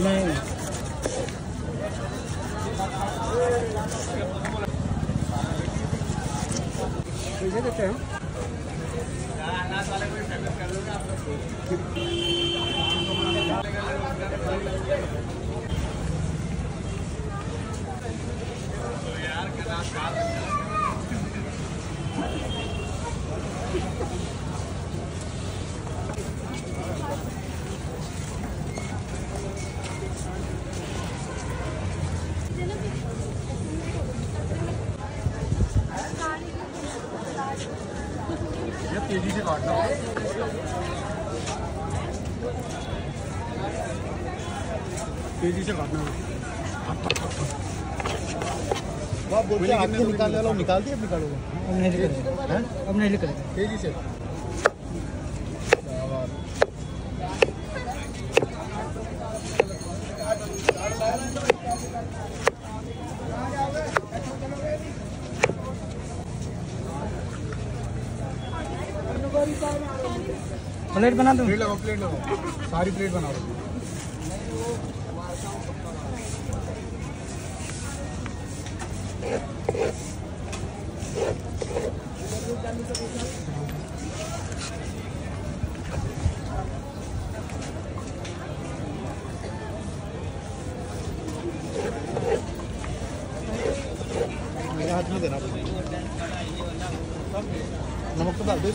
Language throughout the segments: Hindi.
नहीं। कैसे देते हैं ये तेज़ी से काटना तेज़ी से काटना आप बोलते हैं आपके निकालने वाला निकाल दिए निकालोगे? अब नहीं निकलेगा हैं? अब नहीं निकलेगा तेज़ी से। प्लेट बना दो। प्लेट लगाओ प्लेट लगाओ। सारी प्लेट बना दो। मेरे हाथ में देना। नमक तो डाल दे।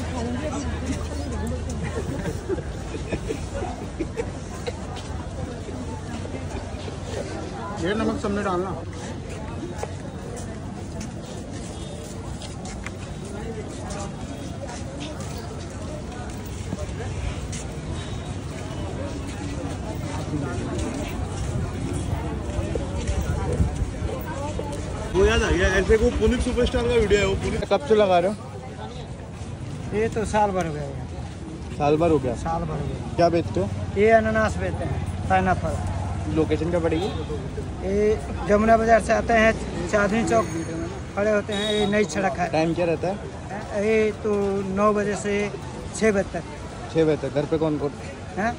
ये नमक सबने डालना। वो याद आ गया ऐसे को सुपरस्टार का वीडियो है वो कब से लगा रहे हो? ये तो साल भर हो गया साल भर हो गया। साल भर हो गया। क्या बेचते हो? ये अनानास बेचते हैं पाइनएप्पल लोकेशन क्या पड़ेगी? ये जमुना बाज़ार से आते हैं चांदनी चौक खड़े होते हैं ये नई सड़क है। टाइम क्या रहता है? ये तो नौ बजे से छः बजे तक। छः बजे तक। घर पे कौन कौन है?